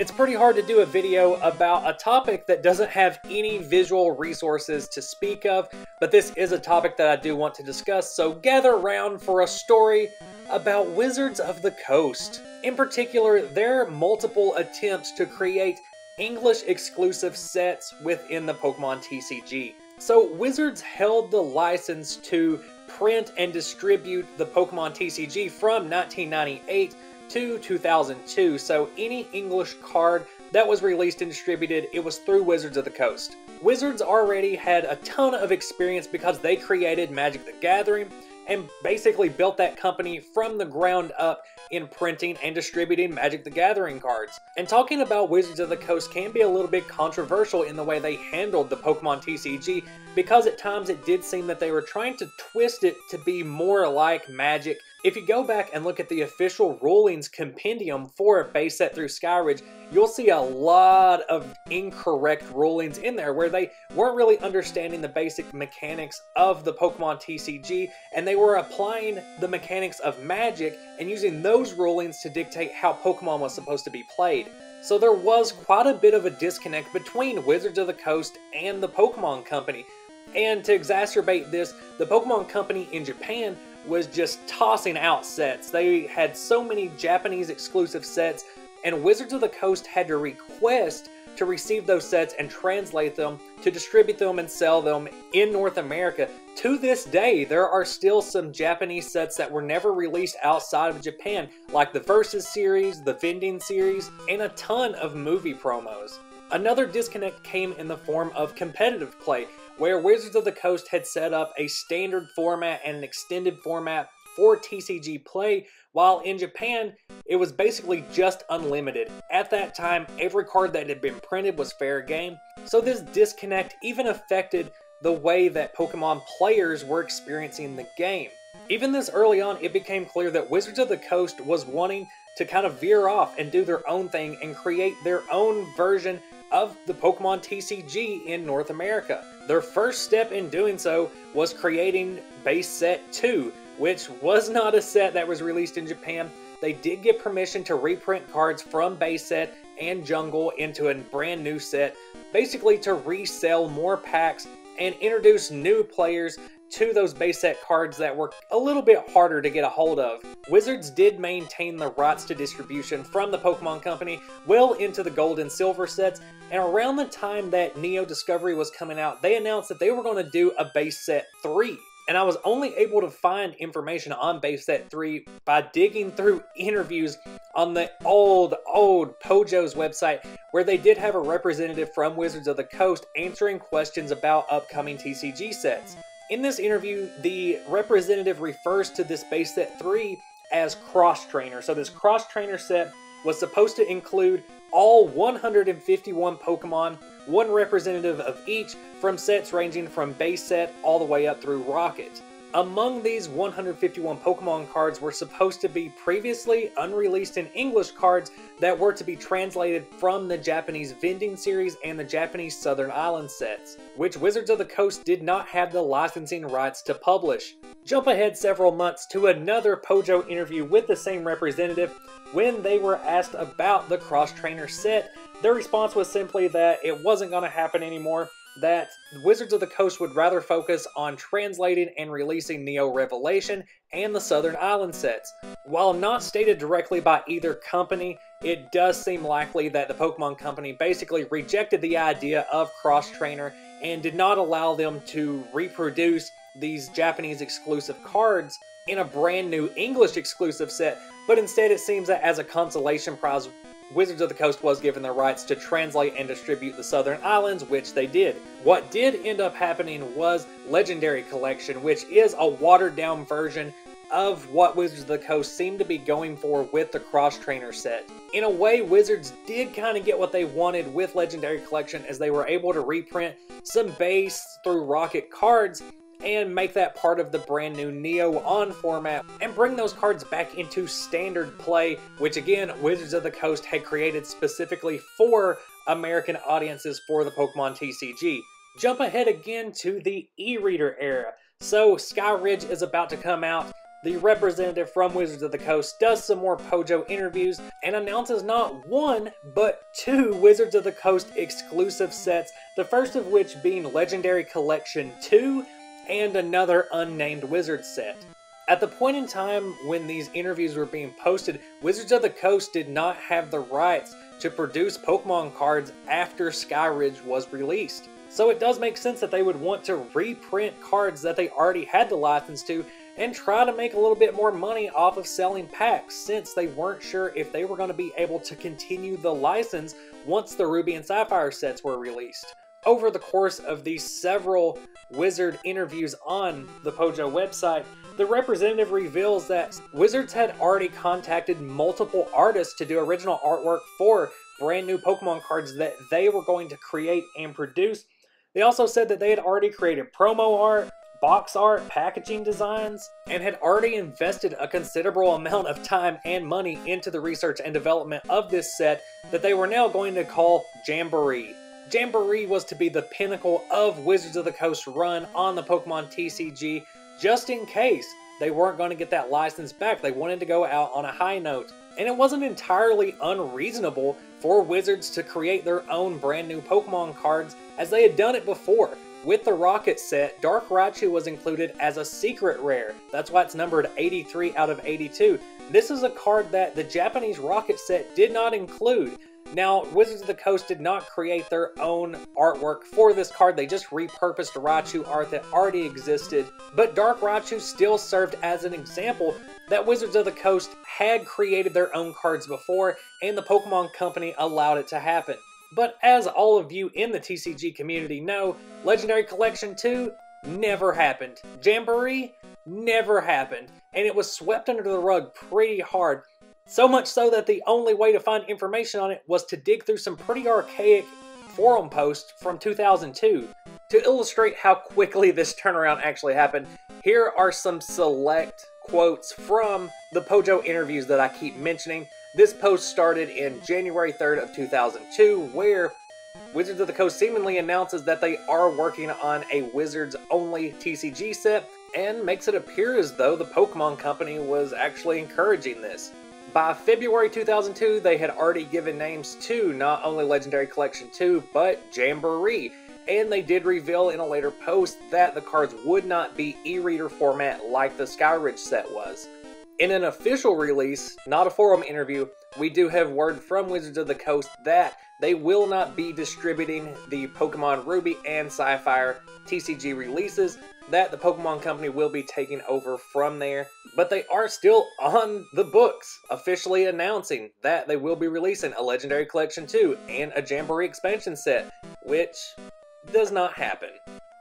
It's pretty hard to do a video about a topic that doesn't have any visual resources to speak of, but this is a topic that I do want to discuss, so gather around for a story about Wizards of the Coast. In particular, their multiple attempts to create English exclusive sets within the Pokemon TCG. So, Wizards held the license to print and distribute the Pokemon TCG from 1998 to 2002, so any English card that was released and distributed, it was through Wizards of the Coast. Wizards already had a ton of experience because they created Magic the Gathering and basically built that company from the ground up in printing and distributing Magic the Gathering cards. And talking about Wizards of the Coast can be a little bit controversial in the way they handled the Pokemon TCG because at times it did seem that they were trying to twist it to be more like Magic. If you go back and look at the official rulings compendium for a base set through Skyridge, you'll see a lot of incorrect rulings in there where they weren't really understanding the basic mechanics of the Pokemon TCG and they were applying the mechanics of Magic and using those rulings to dictate how Pokemon was supposed to be played. So there was quite a bit of a disconnect between Wizards of the Coast and the Pokemon Company. And to exacerbate this, the Pokemon Company in Japan was just tossing out sets. They had so many Japanese exclusive sets, and Wizards of the Coast had to request to receive those sets and translate them to distribute them and sell them in North America. To this day, there are still some Japanese sets that were never released outside of Japan, like the Versus series, the Vending series, and a ton of movie promos. Another disconnect came in the form of competitive play, where Wizards of the Coast had set up a standard format and an extended format for TCG play, while in Japan, it was basically just unlimited. At that time, every card that had been printed was fair game, so this disconnect even affected the way that Pokemon players were experiencing the game. Even this early on, it became clear that Wizards of the Coast was wanting to kind of veer off and do their own thing and create their own version of the Pokemon TCG in North America. Their first step in doing so was creating Base Set 2, which was not a set that was released in Japan. They did get permission to reprint cards from Base Set and Jungle into a brand new set, basically to resell more packs and introduce new players to those base set cards that were a little bit harder to get a hold of. Wizards did maintain the rights to distribution from the Pokemon Company well into the gold and silver sets, and around the time that Neo Discovery was coming out, they announced that they were going to do a base set 3 and I was only able to find information on Base Set 3 by digging through interviews on the old, old Pojo's website, where they did have a representative from Wizards of the Coast answering questions about upcoming TCG sets. In this interview, the representative refers to this base set 3 as Cross Trainer. So, this Cross Trainer set was supposed to include all 151 Pokemon, one representative of each, from sets ranging from base set all the way up through Rocket. Among these 151 Pokemon cards were supposed to be previously unreleased in English cards that were to be translated from the Japanese Vending series and the Japanese Southern Island sets, which Wizards of the Coast did not have the licensing rights to publish. Jump ahead several months to another Pojo interview with the same representative. When they were asked about the Cross Trainer set, their response was simply that it wasn't going to happen anymore that Wizards of the Coast would rather focus on translating and releasing Neo Revelation and the Southern Island sets. While not stated directly by either company, it does seem likely that the Pokemon Company basically rejected the idea of Cross Trainer and did not allow them to reproduce these Japanese exclusive cards in a brand new English exclusive set, but instead it seems that as a consolation prize, Wizards of the Coast was given the rights to translate and distribute the Southern Islands, which they did. What did end up happening was Legendary Collection, which is a watered down version of what Wizards of the Coast seemed to be going for with the Cross Trainer set. In a way, Wizards did kind of get what they wanted with Legendary Collection as they were able to reprint some base through Rocket cards and make that part of the brand new Neo On format and bring those cards back into standard play, which again, Wizards of the Coast had created specifically for American audiences for the Pokemon TCG. Jump ahead again to the e-reader era. So Skyridge is about to come out the representative from Wizards of the Coast does some more Pojo interviews and announces not one, but two Wizards of the Coast exclusive sets, the first of which being Legendary Collection 2 and another unnamed Wizard set. At the point in time when these interviews were being posted, Wizards of the Coast did not have the rights to produce Pokemon cards after Skyridge was released. So it does make sense that they would want to reprint cards that they already had the license to and try to make a little bit more money off of selling packs since they weren't sure if they were going to be able to continue the license once the Ruby and Sapphire sets were released. Over the course of these several Wizard interviews on the Pojo website, the representative reveals that Wizards had already contacted multiple artists to do original artwork for brand new Pokemon cards that they were going to create and produce. They also said that they had already created promo art, box art, packaging designs, and had already invested a considerable amount of time and money into the research and development of this set that they were now going to call Jamboree. Jamboree was to be the pinnacle of Wizards of the Coast run on the Pokemon TCG, just in case they weren't going to get that license back. They wanted to go out on a high note. And it wasn't entirely unreasonable for Wizards to create their own brand new Pokemon cards as they had done it before. With the Rocket set, Dark Raichu was included as a secret rare. That's why it's numbered 83 out of 82. This is a card that the Japanese Rocket set did not include. Now, Wizards of the Coast did not create their own artwork for this card, they just repurposed Raichu art that already existed, but Dark Raichu still served as an example that Wizards of the Coast had created their own cards before, and the Pokemon Company allowed it to happen. But as all of you in the TCG community know, Legendary Collection 2 never happened. Jamboree never happened, and it was swept under the rug pretty hard. So much so that the only way to find information on it was to dig through some pretty archaic forum posts from 2002. To illustrate how quickly this turnaround actually happened, here are some select quotes from the Pojo interviews that I keep mentioning. This post started in January 3rd of 2002, where Wizards of the Coast seemingly announces that they are working on a Wizards-only TCG set, and makes it appear as though the Pokemon Company was actually encouraging this. By February 2002, they had already given names to not only Legendary Collection 2, but Jamboree, and they did reveal in a later post that the cards would not be e-reader format like the Skyridge set was. In an official release, not a forum interview, we do have word from Wizards of the Coast that they will not be distributing the Pokemon Ruby and Sapphire TCG releases, that the Pokemon Company will be taking over from there, but they are still on the books, officially announcing that they will be releasing a Legendary Collection 2 and a Jamboree expansion set, which does not happen.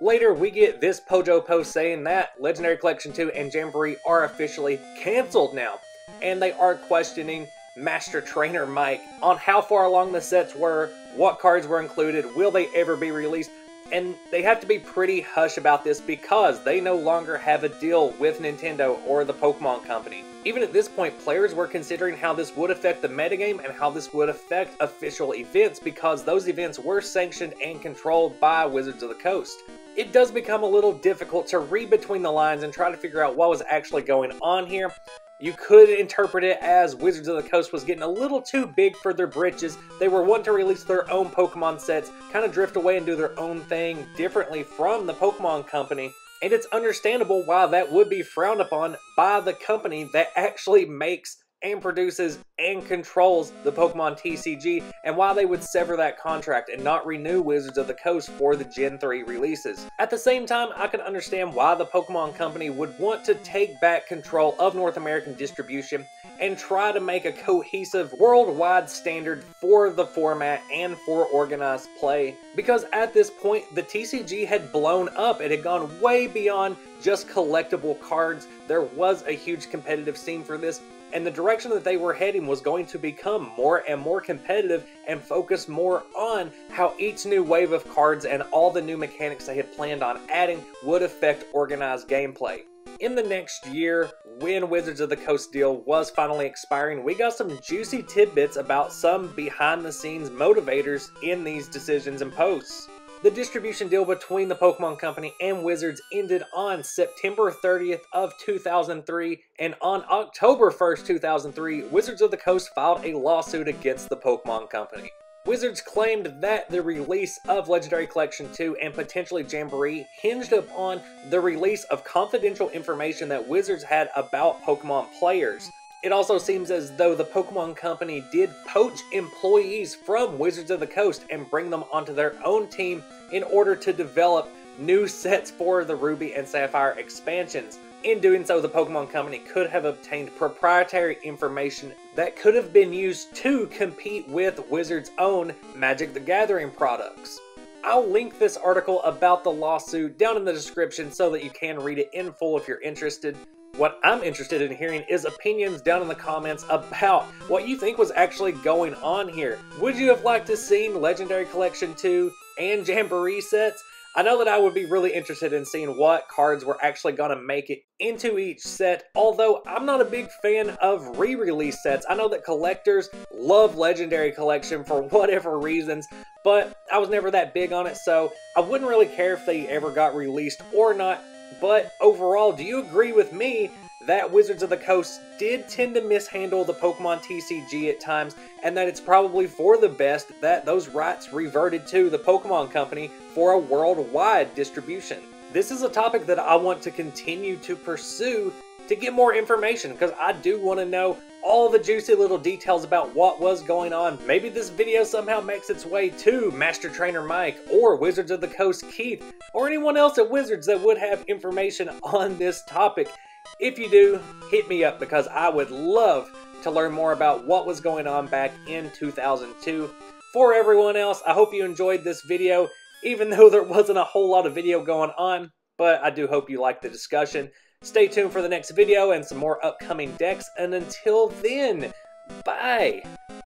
Later, we get this Pojo post saying that Legendary Collection 2 and Jamboree are officially cancelled now, and they are questioning Master Trainer Mike on how far along the sets were, what cards were included, will they ever be released, and they have to be pretty hush about this because they no longer have a deal with Nintendo or the Pokemon Company. Even at this point, players were considering how this would affect the metagame and how this would affect official events because those events were sanctioned and controlled by Wizards of the Coast it does become a little difficult to read between the lines and try to figure out what was actually going on here. You could interpret it as Wizards of the Coast was getting a little too big for their britches. They were wanting to release their own Pokemon sets, kind of drift away and do their own thing differently from the Pokemon Company. And it's understandable why that would be frowned upon by the company that actually makes and produces and controls the Pokemon TCG, and why they would sever that contract and not renew Wizards of the Coast for the Gen 3 releases. At the same time, I can understand why the Pokemon Company would want to take back control of North American distribution and try to make a cohesive worldwide standard for the format and for organized play. Because at this point, the TCG had blown up. It had gone way beyond just collectible cards. There was a huge competitive scene for this, and the direction that they were heading was going to become more and more competitive and focus more on how each new wave of cards and all the new mechanics they had planned on adding would affect organized gameplay. In the next year, when Wizards of the Coast deal was finally expiring, we got some juicy tidbits about some behind the scenes motivators in these decisions and posts. The distribution deal between the Pokemon Company and Wizards ended on September 30th of 2003, and on October 1st, 2003, Wizards of the Coast filed a lawsuit against the Pokemon Company. Wizards claimed that the release of Legendary Collection 2 and potentially Jamboree hinged upon the release of confidential information that Wizards had about Pokemon players. It also seems as though the Pokemon Company did poach employees from Wizards of the Coast and bring them onto their own team in order to develop new sets for the Ruby and Sapphire expansions. In doing so, the Pokemon Company could have obtained proprietary information that could have been used to compete with Wizards' own Magic the Gathering products. I'll link this article about the lawsuit down in the description so that you can read it in full if you're interested. What I'm interested in hearing is opinions down in the comments about what you think was actually going on here. Would you have liked to seen Legendary Collection 2 and Jamboree sets? I know that I would be really interested in seeing what cards were actually going to make it into each set, although I'm not a big fan of re-release sets. I know that collectors love Legendary Collection for whatever reasons, but I was never that big on it, so I wouldn't really care if they ever got released or not. But overall, do you agree with me that Wizards of the Coast did tend to mishandle the Pokemon TCG at times, and that it's probably for the best that those rights reverted to the Pokemon Company for a worldwide distribution? This is a topic that I want to continue to pursue to get more information because I do want to know all the juicy little details about what was going on. Maybe this video somehow makes its way to Master Trainer Mike or Wizards of the Coast Keith or anyone else at Wizards that would have information on this topic. If you do, hit me up because I would love to learn more about what was going on back in 2002. For everyone else, I hope you enjoyed this video, even though there wasn't a whole lot of video going on, but I do hope you liked the discussion. Stay tuned for the next video and some more upcoming decks, and until then, bye!